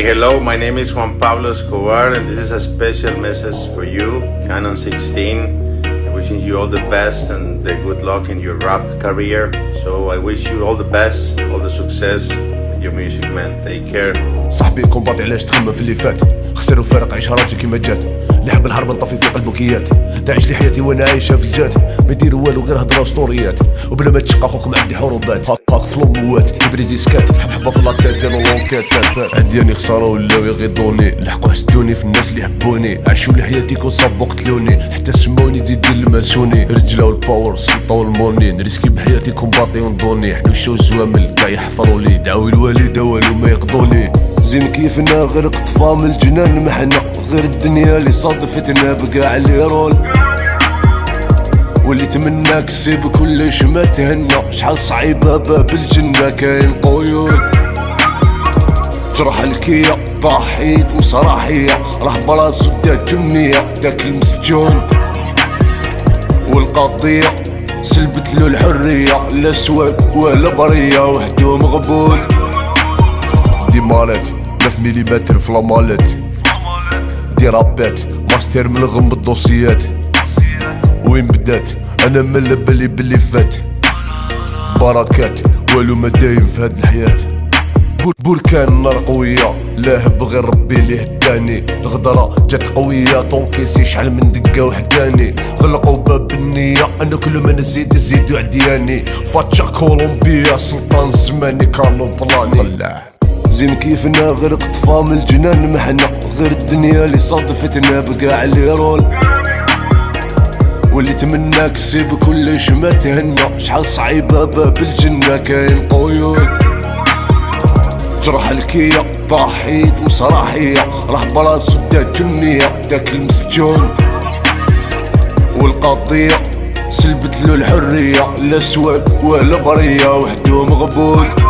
Hey, hello, my name is Juan Pablo Escobar, and this is a special message for you, Canon 16. I'm wishing you all the best and the good luck in your rap career. So I wish you all the best, all the success with your music, man. Take care. صاحبي كومباطي علاش تخمم في اللي فات خسر وفارق عيش راسي كيما جات لعب الهرب نطفي في قلبه كيات تعيش لي حياتي وأنا عايشة في الجات. ما يدير والو غير هضره وسطوريات وبلا ما تشقى خوك معدي حروبات. هاك في الأموات. يبريزي سكات. حبة في لاكات ديرو لونكات. فات فات عدياني خسارة ولاو يغيضوني. لحقوا حسدوني في الناس اللي حبوني. عاشوا لي حياتي كون صابو قتلوني حتى سموني ديدي الماسوني. رجلة والباور السلطة والموني. نريسكي بحياتي كومباطي ونضوني حنوشو الزوامل كاع يحفروا لي دعوا الوالدة والو ما يقضوني. زين كيفنا غير قطفة من الجنان محنا غير الدنيا اللي صادفتنا بقاع اللي رول. واللي تمناك سيب كلش ما تهنى شحال صعيبة باب الجنة كاين قيود. جرح الكية ضحيت مسرحية راه براسو دا كمية داك المسجون. والقضية سلبت له الحرية لا سوال ولا برية وحدو مغبون دي مالت. 9 مليمتر في لامالت دي رابات ماستر من غم الدوسيات وين بدات؟ أنا من بالي باللي فات. بركات. والو ما دايم في هاد الحياة. بركان نار قوية. لاهب غير ربي اللي هداني. الغدرة جات قوية. طونكيسي شحال من دقة وحداني. غلقوا باب النية. أنا كل ما نزيد زيدو عدياني فاتشا كولومبيا. سلطان زماني كانو بلاني. طلع زين كيفنا غير قطفة من الجنان؟ محنا غير الدنيا اللي صادفتنا بقاع اللي رول واللي تمناك سيب كلش ما تهنى شحال صعيبة باب الجنة كاين قيود. جرح الكية ضحيت مسرحية راح براسو دا كمية داك المسجون. والقضية سلبت له الحرية لا سوال ولا برية وحدو مغبون.